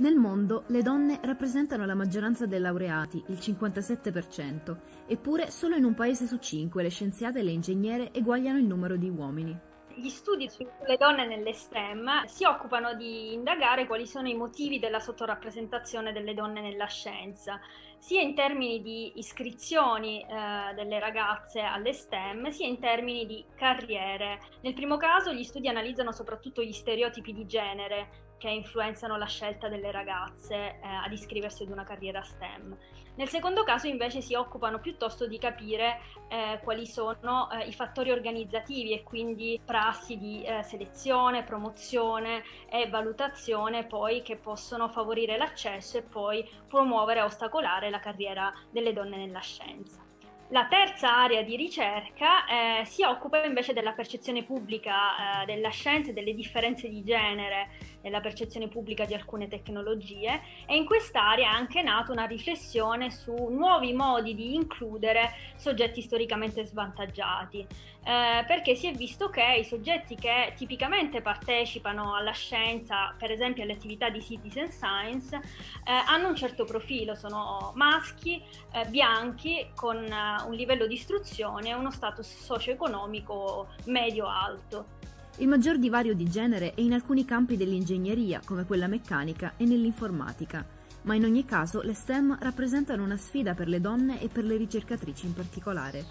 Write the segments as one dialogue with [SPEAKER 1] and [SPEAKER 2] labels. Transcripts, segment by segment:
[SPEAKER 1] Nel mondo le donne rappresentano la maggioranza dei laureati, il 57%, eppure solo in un paese su cinque le scienziate e le ingegnere eguagliano il numero di uomini.
[SPEAKER 2] Gli studi sulle donne nelle STEM si occupano di indagare quali sono i motivi della sottorappresentazione delle donne nella scienza, sia in termini di iscrizioni eh, delle ragazze alle STEM, sia in termini di carriere. Nel primo caso gli studi analizzano soprattutto gli stereotipi di genere che influenzano la scelta delle ragazze eh, ad iscriversi ad una carriera STEM. Nel secondo caso invece si occupano piuttosto di capire eh, quali sono eh, i fattori organizzativi e quindi prassi di eh, selezione, promozione e valutazione poi che possono favorire l'accesso e poi promuovere e ostacolare la carriera delle donne nella scienza. La terza area di ricerca eh, si occupa invece della percezione pubblica eh, della scienza e delle differenze di genere nella percezione pubblica di alcune tecnologie e in quest'area è anche nata una riflessione su nuovi modi di includere soggetti storicamente svantaggiati, eh, perché si è visto che i soggetti che tipicamente partecipano alla scienza, per esempio alle attività di citizen science, eh, hanno un certo profilo, sono maschi, eh, bianchi, con eh, un livello di istruzione e uno status socio-economico medio-alto.
[SPEAKER 1] Il maggior divario di genere è in alcuni campi dell'ingegneria, come quella meccanica, e nell'informatica, ma in ogni caso le STEM rappresentano una sfida per le donne e per le ricercatrici in particolare.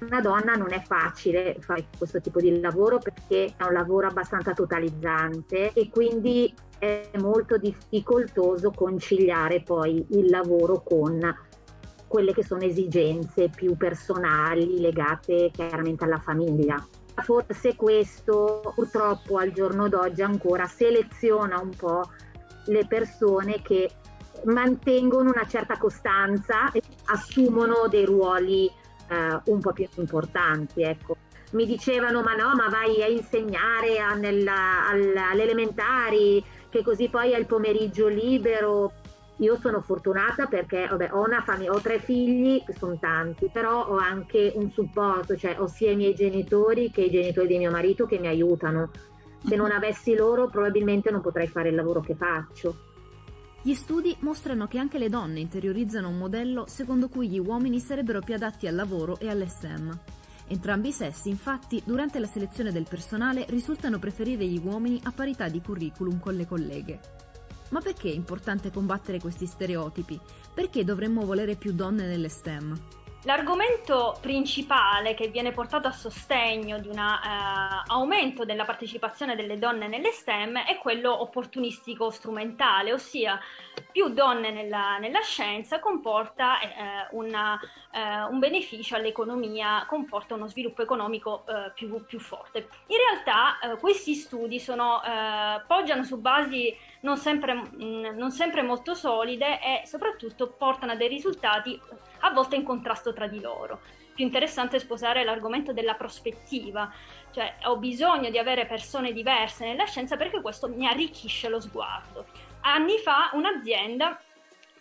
[SPEAKER 3] Una donna non è facile fare questo tipo di lavoro perché è un lavoro abbastanza totalizzante e quindi è molto difficoltoso conciliare poi il lavoro con quelle che sono esigenze più personali legate chiaramente alla famiglia forse questo purtroppo al giorno d'oggi ancora seleziona un po' le persone che mantengono una certa costanza e assumono dei ruoli eh, un po' più importanti. Ecco. Mi dicevano ma no, ma vai a insegnare a nella, alle elementari, che così poi hai il pomeriggio libero. Io sono fortunata perché vabbè, ho una famiglia, ho tre figli, che sono tanti, però ho anche un supporto, cioè ho sia i miei genitori che i genitori di mio marito che mi aiutano. Se non avessi loro probabilmente non potrei fare il lavoro che faccio.
[SPEAKER 1] Gli studi mostrano che anche le donne interiorizzano un modello secondo cui gli uomini sarebbero più adatti al lavoro e all'STEM. Entrambi i sessi, infatti, durante la selezione del personale risultano preferire gli uomini a parità di curriculum con le colleghe. Ma perché è importante combattere questi stereotipi? Perché dovremmo volere più donne nelle STEM?
[SPEAKER 2] L'argomento principale che viene portato a sostegno di un eh, aumento della partecipazione delle donne nelle STEM è quello opportunistico strumentale, ossia più donne nella, nella scienza comporta eh, una, eh, un beneficio all'economia, comporta uno sviluppo economico eh, più, più, forte. In realtà eh, questi studi sono, eh, poggiano su basi non sempre, mh, mm, non sempre molto solide e soprattutto portano a dei risultati a volte in contrasto tra di loro. Più interessante è sposare l'argomento della prospettiva, cioè ho bisogno di avere persone diverse nella scienza perché questo mi arricchisce lo sguardo. Anni fa un'azienda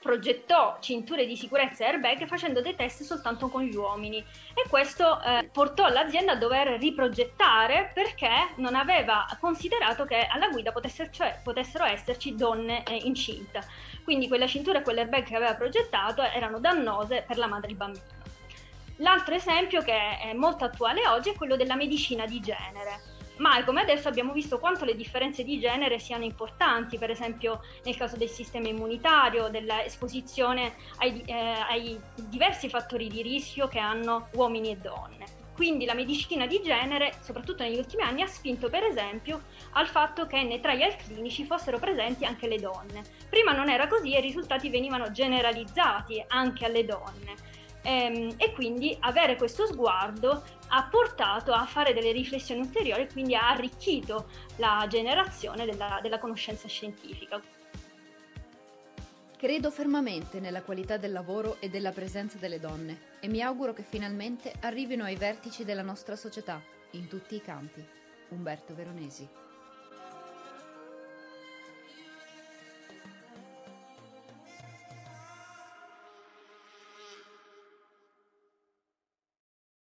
[SPEAKER 2] progettò cinture di sicurezza airbag facendo dei test soltanto con gli uomini e questo eh, portò l'azienda a dover riprogettare perché non aveva considerato che alla guida potessero, cioè, potessero esserci donne eh, incinta. Quindi quella cintura e quell'airbag che aveva progettato erano dannose per la madre e il bambino. L'altro esempio che è molto attuale oggi è quello della medicina di genere ma come adesso abbiamo visto quanto le differenze di genere siano importanti, per esempio nel caso del sistema immunitario, dell'esposizione ai, eh, ai diversi fattori di rischio che hanno uomini e donne. Quindi la medicina di genere, soprattutto negli ultimi anni, ha spinto per esempio al fatto che nei trial clinici fossero presenti anche le donne. Prima non era così e i risultati venivano generalizzati anche alle donne. Ehm, e quindi avere questo sguardo ha portato a fare delle riflessioni ulteriori e quindi ha arricchito la generazione della, della conoscenza scientifica.
[SPEAKER 1] Credo fermamente nella qualità del lavoro e della presenza delle donne e mi auguro che finalmente arrivino ai vertici della nostra società, in tutti i campi. Umberto Veronesi